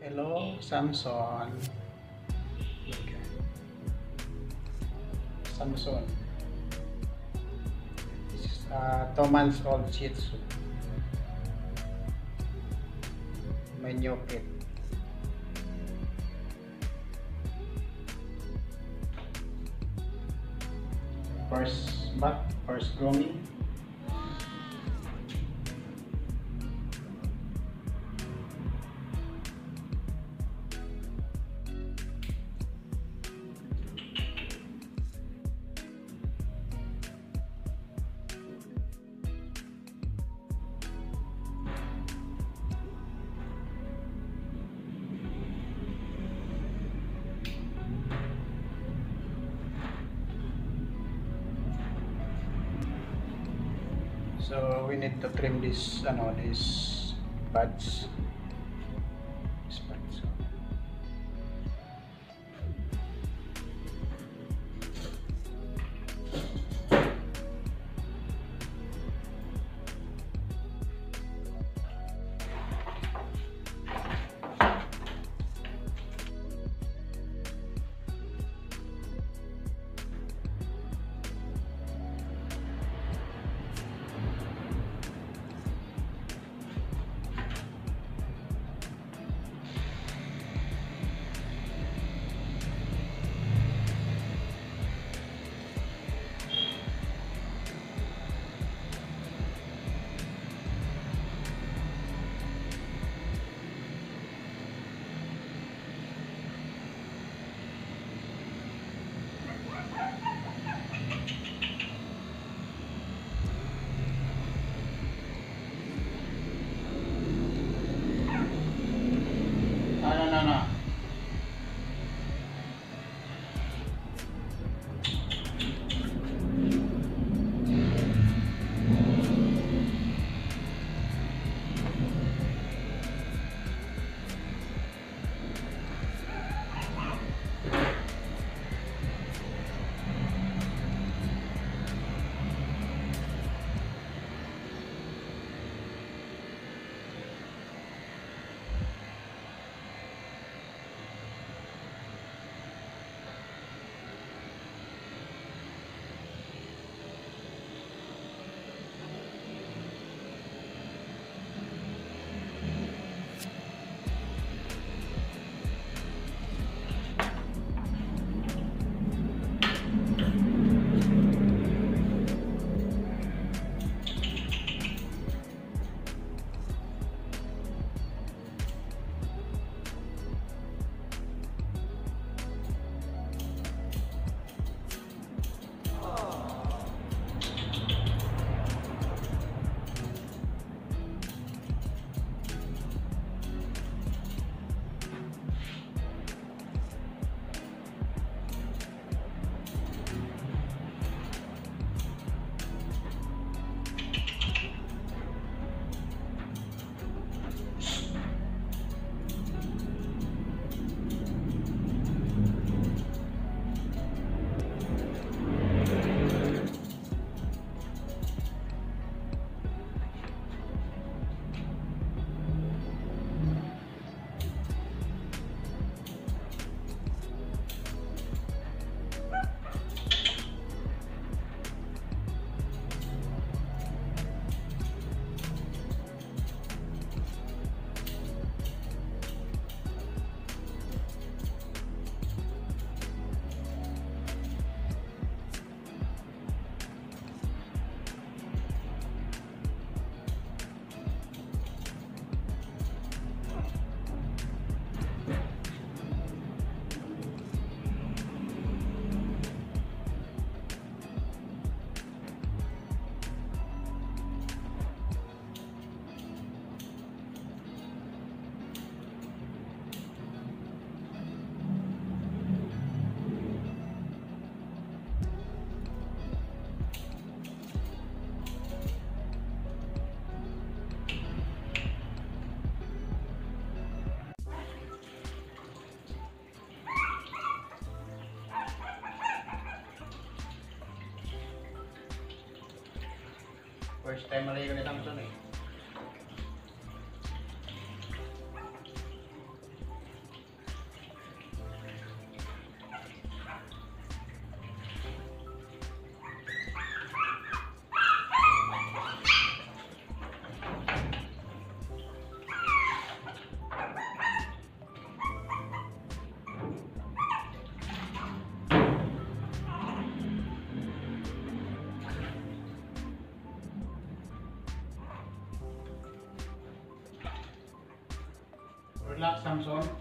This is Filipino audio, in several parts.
Hello, Samson. Okay. Samson. This is a two months old Shih Tzu. My new pet. First bath, first grooming. So we need to trim this ano this pads. First time maligo ni Samson eh. Lock, Samson.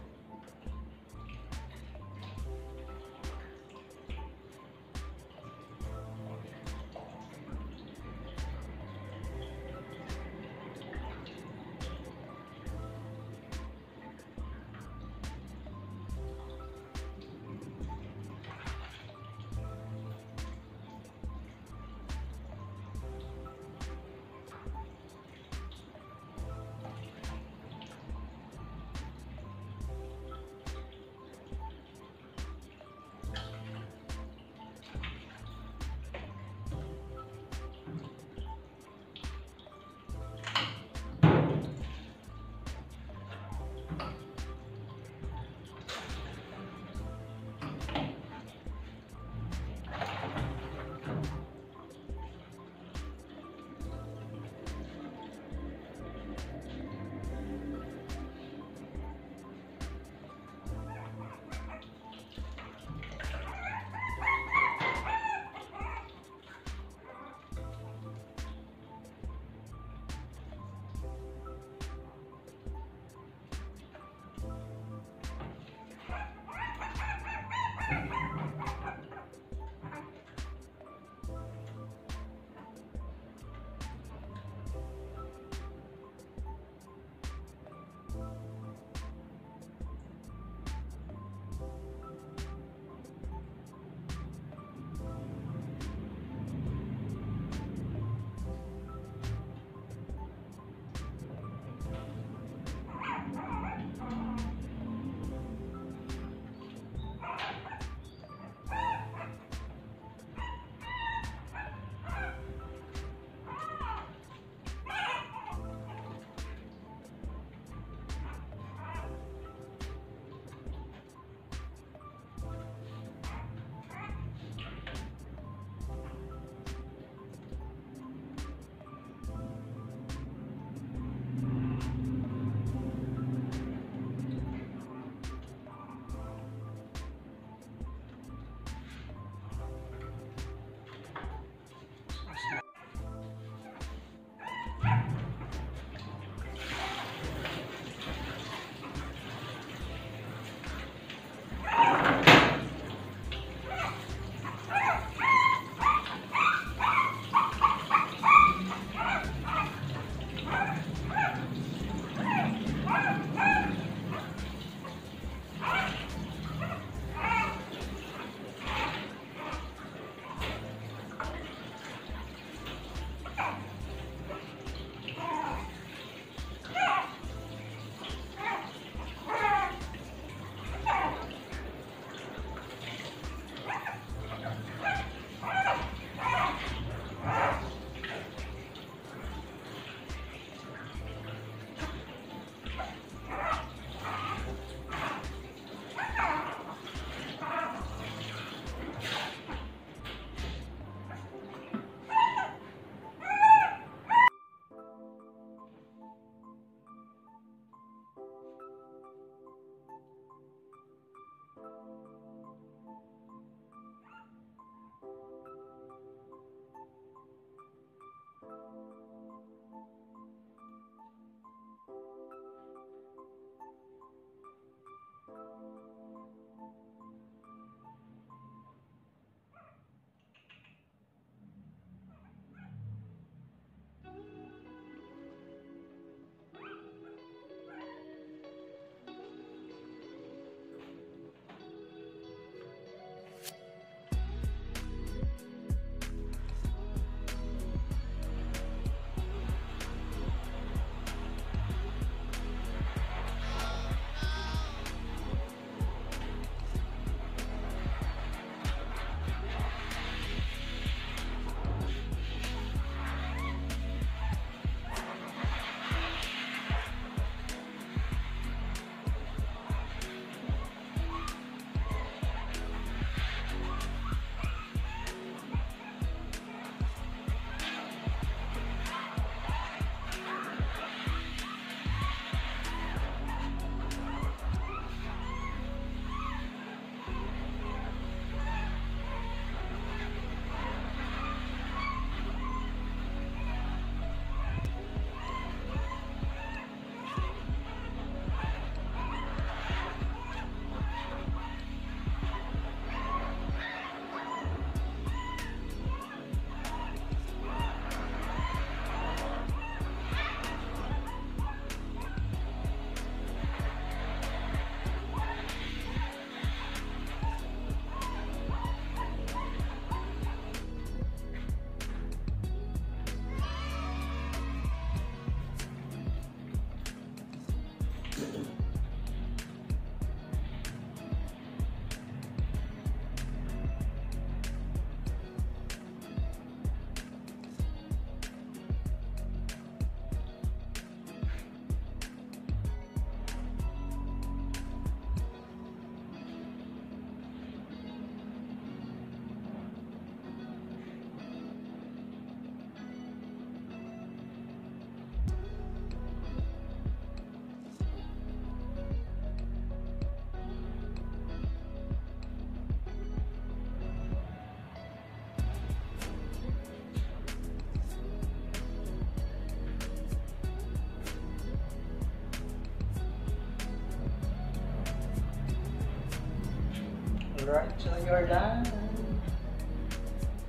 Alright, so.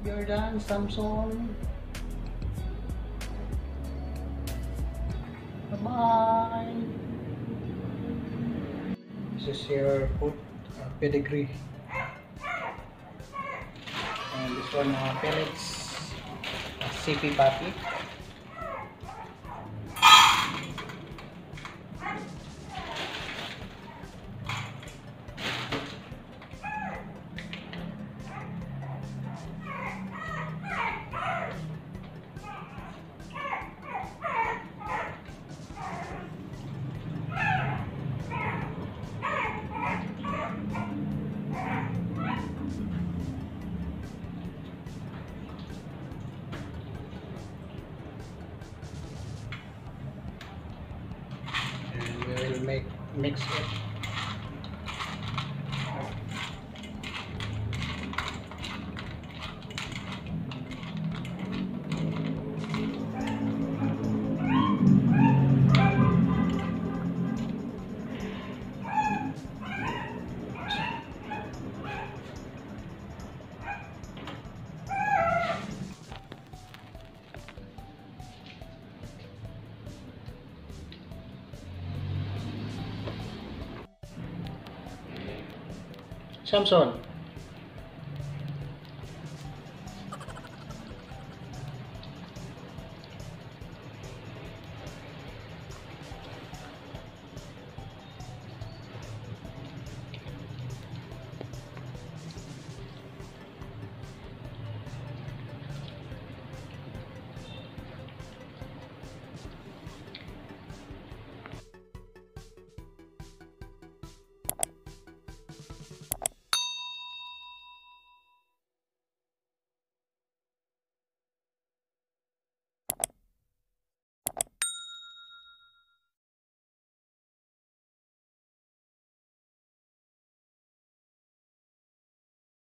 You're done, Samson. Bye-bye. This is your food uh, pedigree. And this one, uh, pellets. Uh, CP patty. next step. Samson